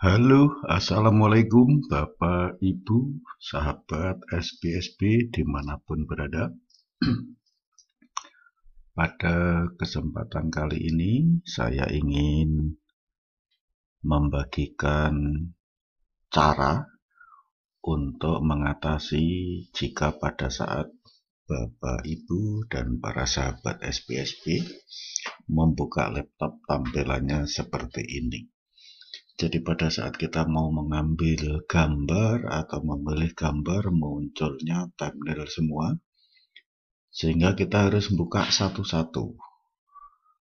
Halo, Assalamualaikum Bapak, Ibu, sahabat SPSB di mana pun berada. Pada kesempatan kali ini, saya ingin membagikan cara untuk mengatasi jika pada saat Bapak, Ibu, dan para sahabat SPSB membuka laptop tampilannya seperti ini. Jadi pada saat kita mau mengambil gambar atau memilih gambar munculnya thumbnail semua. Sehingga kita harus buka satu-satu.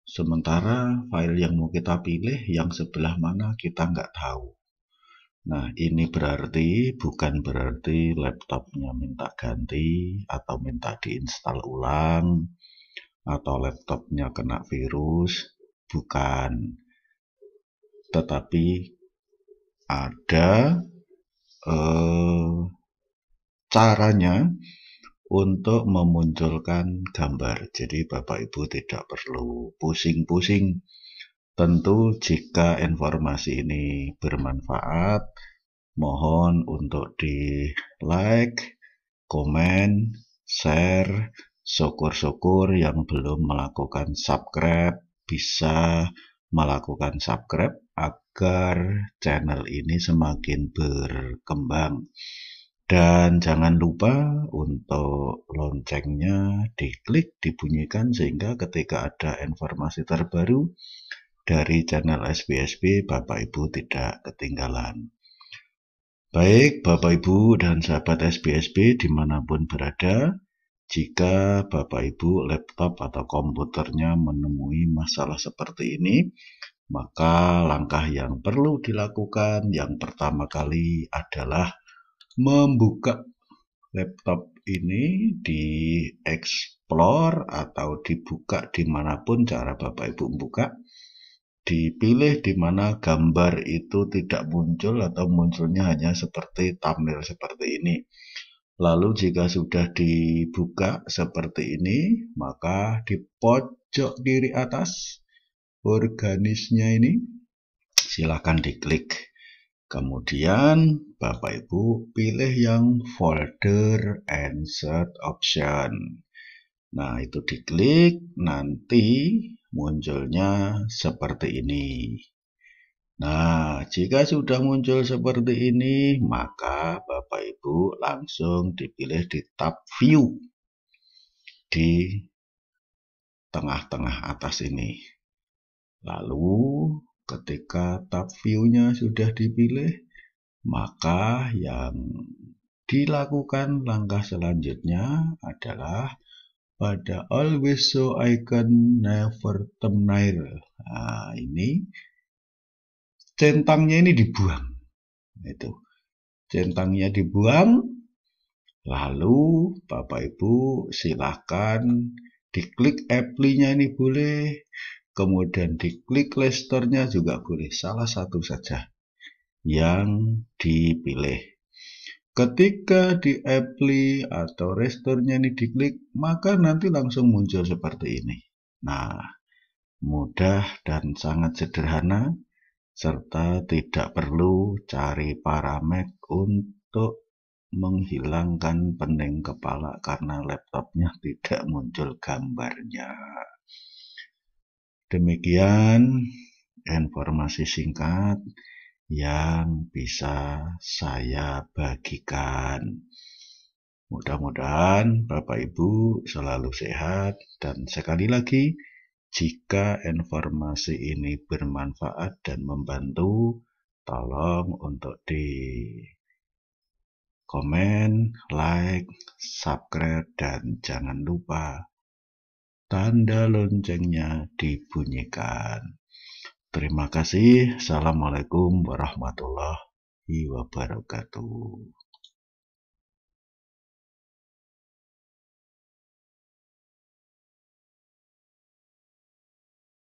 Sementara file yang mau kita pilih yang sebelah mana kita nggak tahu. Nah ini berarti bukan berarti laptopnya minta ganti atau minta diinstal ulang atau laptopnya kena virus. Bukan tetapi ada eh, caranya untuk memunculkan gambar. Jadi Bapak Ibu tidak perlu pusing-pusing. Tentu jika informasi ini bermanfaat, mohon untuk di like, komen, share, syukur-syukur yang belum melakukan subscribe bisa melakukan subscribe agar channel ini semakin berkembang. Dan jangan lupa untuk loncengnya diklik, dibunyikan sehingga ketika ada informasi terbaru dari channel SBSB, Bapak Ibu tidak ketinggalan. Baik, Bapak Ibu dan sahabat SBSB di mana pun berada, jika Bapak Ibu laptop atau komputernya menemui masalah seperti ini, maka langkah yang perlu dilakukan yang pertama kali adalah membuka laptop ini di explore atau dibuka di mana pun cara Bapak Ibu membuka. Dipilih di mana gambar itu tidak muncul atau munculnya hanya seperti thumbnail seperti ini. Lalu jika sudah dibuka seperti ini, maka di pojok kiri atas organisnya ini silahkan diklik. Kemudian Bapak Ibu pilih yang folder insert option. Nah itu diklik, nanti munculnya seperti ini. Nah, jika sudah muncul seperti ini, maka Bapak Ibu langsung dipilih di tab View di tengah-tengah atas ini. Lalu, ketika tab View-nya sudah dipilih, maka yang dilakukan langkah selanjutnya adalah pada always show icon never thumbnail. Nah, ini centangnya ini dibuang. Itu. Centangnya dibuang. Lalu Bapak Ibu silahkan diklik apply-nya ini boleh. Kemudian diklik Lesternya juga boleh. Salah satu saja yang dipilih. Ketika di apply atau restornya ini diklik, maka nanti langsung muncul seperti ini. Nah, mudah dan sangat sederhana serta tidak perlu cari paramek untuk menghilangkan pening kepala karena laptopnya tidak muncul gambarnya. Demikian informasi singkat yang bisa saya bagikan. Mudah-mudahan Bapak Ibu selalu sehat dan sekali lagi jika informasi ini bermanfaat dan membantu, tolong untuk di komen, like, subscribe, dan jangan lupa tanda loncengnya dibunyikan. Terima kasih. Assalamualaikum warahmatullahi wabarakatuh.